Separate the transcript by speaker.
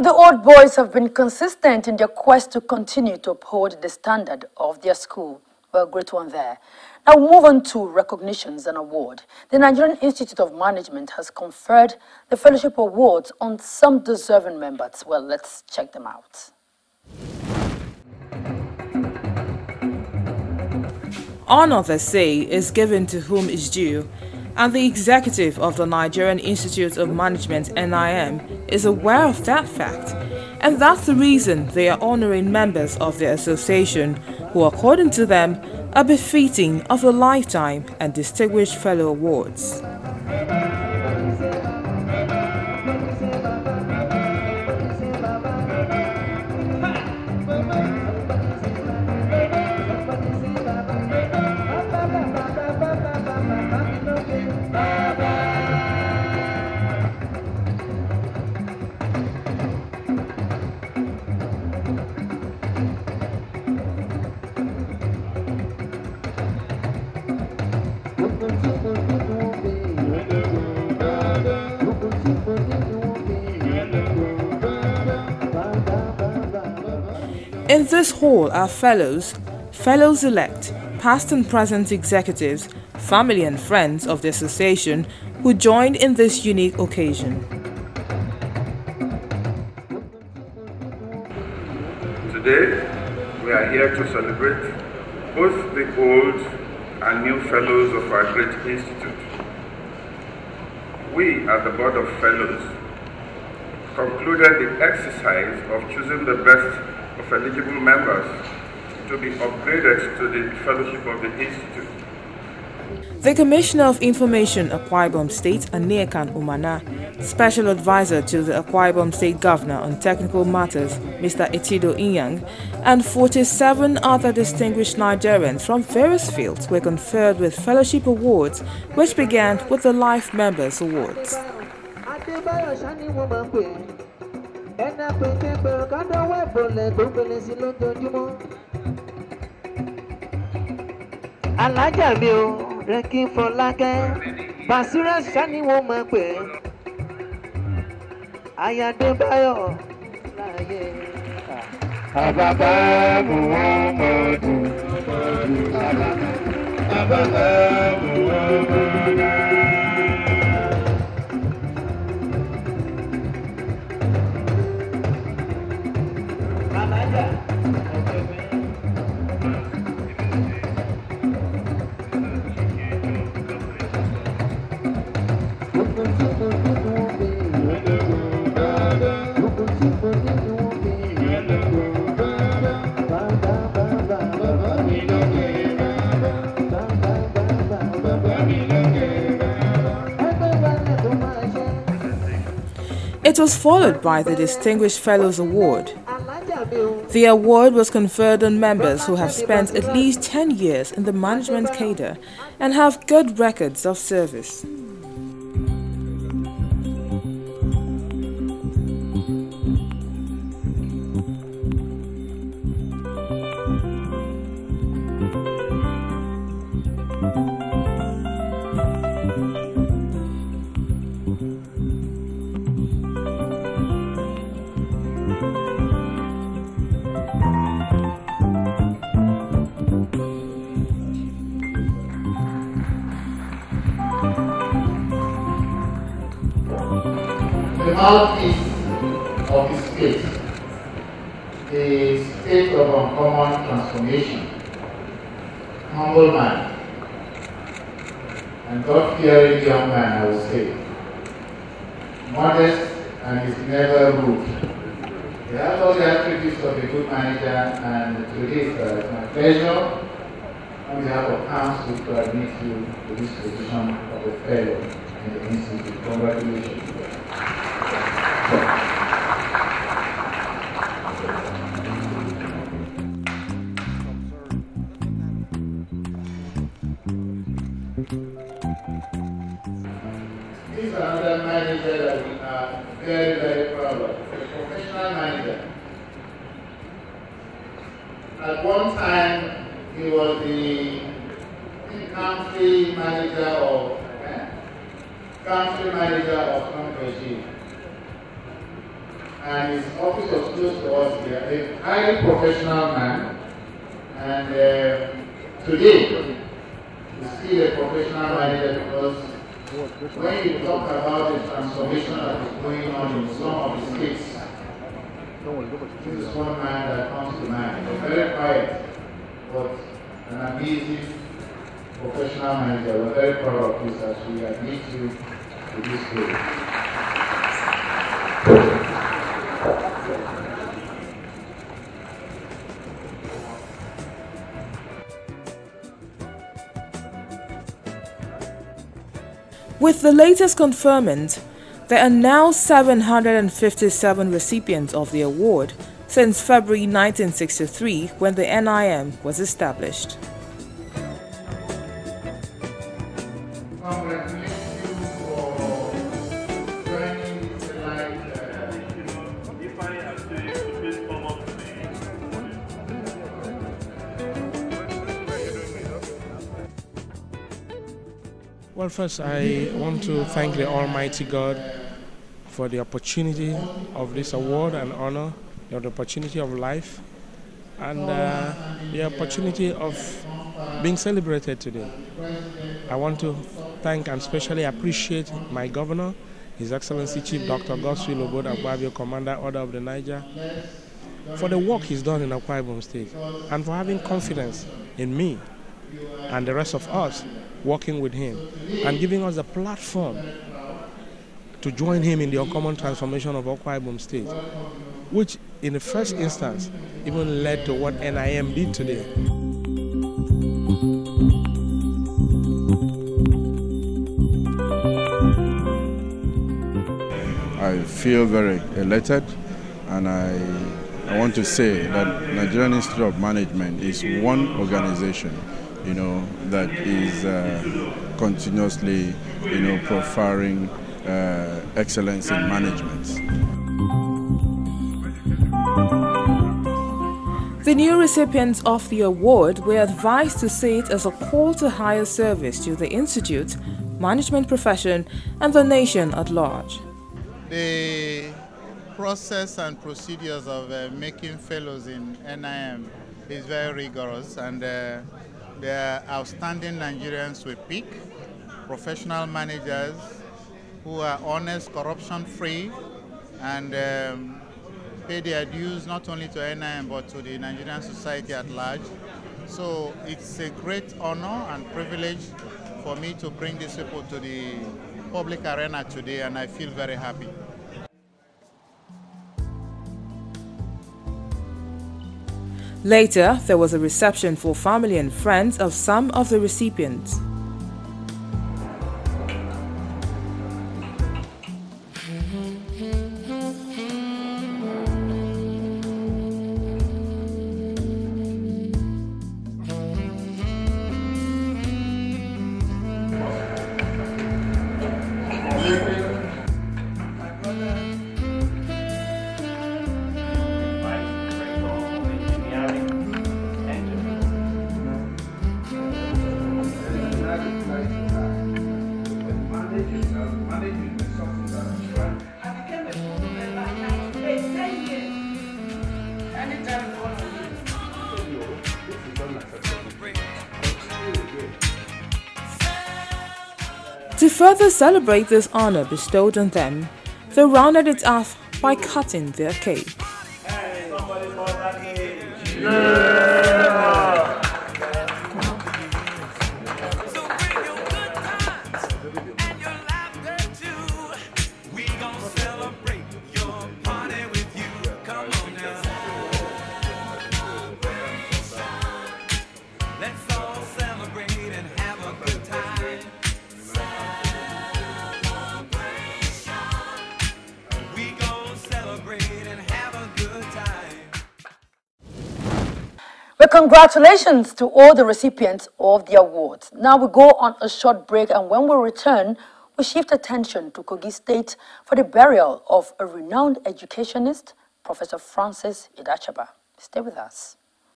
Speaker 1: The old boys have been consistent in their quest to continue to uphold the standard of their school. Well, great one there. Now move on to recognitions and award. The Nigerian Institute of Management has conferred the fellowship awards on some deserving members. Well, let's check them out.
Speaker 2: Honor, they say, is given to whom is due, and the executive of the Nigerian Institute of Management NIM is aware of that fact, and that's the reason they are honoring members of the association who, according to them, are befitting of the Lifetime and Distinguished Fellow Awards. In this hall are fellows, fellows elect, past and present executives, family and friends of the association who joined in this unique occasion.
Speaker 3: Today, we are here to celebrate both the old and new fellows of our great institute. We, at the Board of Fellows, concluded the exercise of choosing the best of eligible members to be upgraded to the fellowship of the Institute.
Speaker 2: The Commissioner of Information, Akwa Ibom State, Aniekan Umana, Special Advisor to the Akwa Ibom State Governor on Technical Matters, Mr. Etido Inyang, and 47 other distinguished Nigerians from various fields were conferred with fellowship awards, which began with the Life Members Awards. Ẹni àpèké pèrò ká dánwó ìbòlẹ̀ tó pèlè sí lójoojúmọ́. alájà mi ò rẹ kí n fọlákẹ́ Basira sani wọ́n máa pè é ayadébáyọ̀ láàyè. àbàbà muhammadu àbàbà muhammadu. It was followed by the Distinguished Fellows Award. The award was conferred on members who have spent at least 10 years in the management cadre and have good records of service.
Speaker 4: The mouthpiece of the state, a state of uncommon transformation, humble man, and God-fearing young man, I would say. Modest and is never rude. He has all the attributes of a good manager, and today uh, it's my pleasure on behalf of council to admit you to this position of a fellow in the institute. Congratulations. He's another manager that we very, very proud of. A professional manager. At one time, he was the country manager of eh? manager of. And his office was close to us here, a highly professional man, and uh, today he's still a professional manager because when you talk about the transformation that is going on in some of the states, this is one man that comes to mind. He's very quiet, but an amazing professional manager. We're very proud of this as we admit you to this day.
Speaker 2: With the latest conferment, there are now 757 recipients of the award since February 1963 when the NIM was established.
Speaker 5: Well, first, I want to thank the Almighty God for the opportunity of this award and honor, the opportunity of life, and uh, the opportunity of being celebrated today. I want to thank and especially appreciate my governor, His Excellency Chief Dr. Godswill Obodo Akpabio, Commander Order of the Niger, for the work he's done in Akwa Ibom State and for having confidence in me and the rest of us working with him and giving us a platform to join him in the uncommon transformation of Akwa Ibom State, which in the first instance even led to what NIM did today.
Speaker 6: I feel very elated and I, I want to say that Nigerian Institute of Management is one organization you know, that is uh, continuously, you know, profiling uh, excellence in management.
Speaker 2: The new recipients of the award were advised to see it as a call to higher service to the Institute, management profession, and the nation at large.
Speaker 7: The process and procedures of uh, making fellows in NIM is very rigorous and uh, are outstanding Nigerians we pick, professional managers who are honest, corruption free, and um, pay their dues not only to NIM but to the Nigerian society at large. So it's a great honor and privilege for me to bring these people to the public arena today, and I feel very happy.
Speaker 2: Later, there was a reception for family and friends of some of the recipients. To further celebrate this honor bestowed on them, they rounded it off by cutting their cake.
Speaker 1: Well, congratulations to all the recipients of the awards. Now we go on a short break, and when we return, we shift attention to Kogi State for the burial of a renowned educationist, Professor Francis Idachaba. Stay with us.